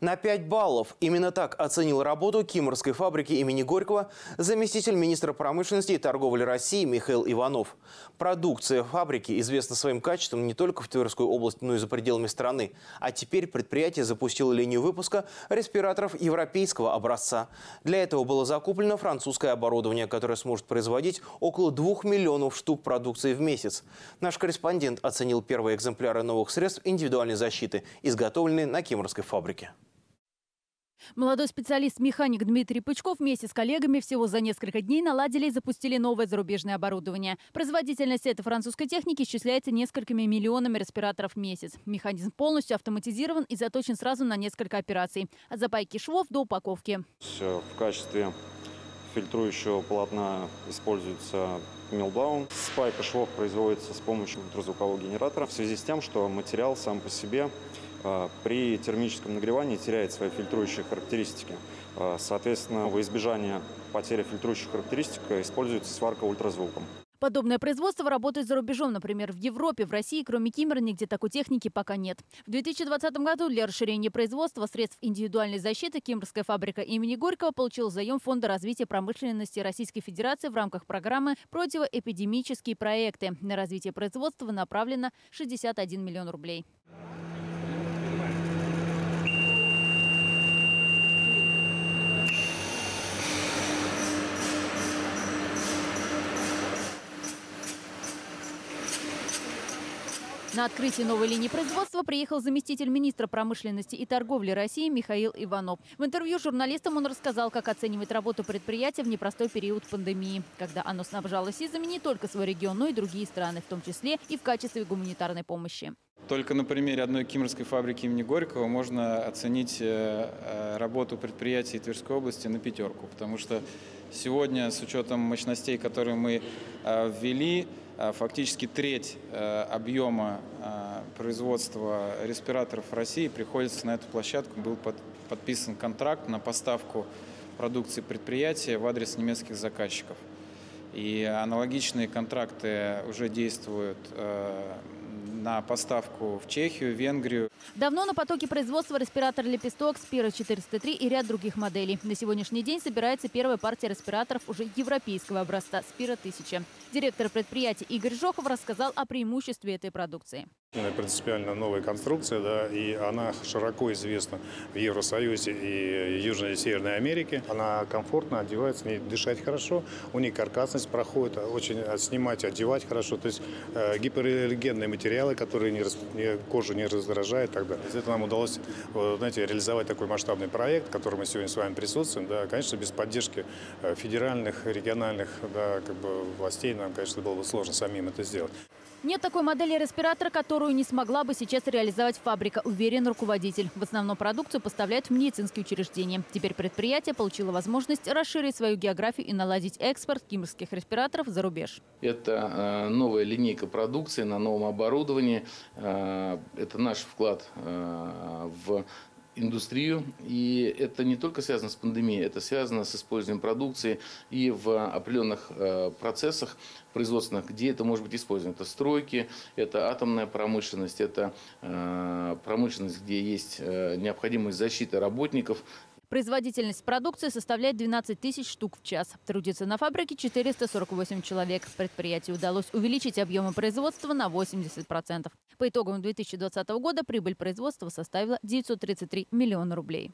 На 5 баллов. Именно так оценил работу Кимрской фабрики имени Горького заместитель министра промышленности и торговли России Михаил Иванов. Продукция фабрики известна своим качеством не только в Тверской области, но и за пределами страны. А теперь предприятие запустило линию выпуска респираторов европейского образца. Для этого было закуплено французское оборудование, которое сможет производить около 2 миллионов штук продукции в месяц. Наш корреспондент оценил первые экземпляры новых средств индивидуальной защиты, изготовленные на Кимрской фабрике. Молодой специалист-механик Дмитрий Пучков вместе с коллегами всего за несколько дней наладили и запустили новое зарубежное оборудование. Производительность этой французской техники исчисляется несколькими миллионами респираторов в месяц. Механизм полностью автоматизирован и заточен сразу на несколько операций. От запайки швов до упаковки. В качестве фильтрующего полотна используется мелбаун. Спайка швов производится с помощью ультразвукового генератора в связи с тем, что материал сам по себе при термическом нагревании теряет свои фильтрующие характеристики. А, соответственно, во избежание потери фильтрующих характеристик используется сварка ультразвуком. Подобное производство работает за рубежом. Например, в Европе, в России, кроме Кимера, нигде такой техники пока нет. В 2020 году для расширения производства средств индивидуальной защиты Кимрская фабрика имени Горького получила заем Фонда развития промышленности Российской Федерации в рамках программы «Противоэпидемические проекты». На развитие производства направлено 61 миллион рублей. На открытие новой линии производства приехал заместитель министра промышленности и торговли России Михаил Иванов. В интервью журналистам он рассказал, как оценивает работу предприятия в непростой период пандемии, когда оно снабжало СИЗами не только свой регион, но и другие страны, в том числе и в качестве гуманитарной помощи. Только на примере одной кимрской фабрики имени Горького можно оценить э, э, работу предприятий Тверской области на пятерку, потому что сегодня с учетом мощностей, которые мы э, ввели, фактически треть объема производства респираторов в России приходится на эту площадку. Был подписан контракт на поставку продукции предприятия в адрес немецких заказчиков. И аналогичные контракты уже действуют на поставку в Чехию, Венгрию. Давно на потоке производства респиратор «Лепесток», «Спира-403» и ряд других моделей. На сегодняшний день собирается первая партия респираторов уже европейского образца «Спира-1000». Директор предприятия Игорь Жохов рассказал о преимуществе этой продукции. Принципиально новая конструкция, да, и она широко известна в Евросоюзе и Южной и Северной Америке. Она комфортно одевается, не дышать хорошо, у нее каркасность проходит, очень снимать, одевать хорошо. То есть э, гипераллергенные материалы, которые не, не, кожу не раздражают. Тогда. Это нам удалось знаете, реализовать такой масштабный проект, в мы сегодня с вами присутствуем. Да, конечно, без поддержки э, федеральных, региональных да, как бы, властей нам, конечно, было бы сложно самим это сделать. Нет такой модели респиратора, которую не смогла бы сейчас реализовать фабрика, уверен руководитель. В основном продукцию поставляют в медицинские учреждения. Теперь предприятие получило возможность расширить свою географию и наладить экспорт кимрских респираторов за рубеж. Это э, новая линейка продукции на новом оборудовании. Э, это наш вклад э, в индустрию. И это не только связано с пандемией, это связано с использованием продукции и в определенных э, процессах производственных, где это может быть использовано. Это стройки, это атомная промышленность, это э, промышленность, где есть э, необходимость защиты работников, Производительность продукции составляет 12 тысяч штук в час. Трудится на фабрике 448 человек. Предприятию удалось увеличить объемы производства на 80%. По итогам 2020 года прибыль производства составила 933 миллиона рублей.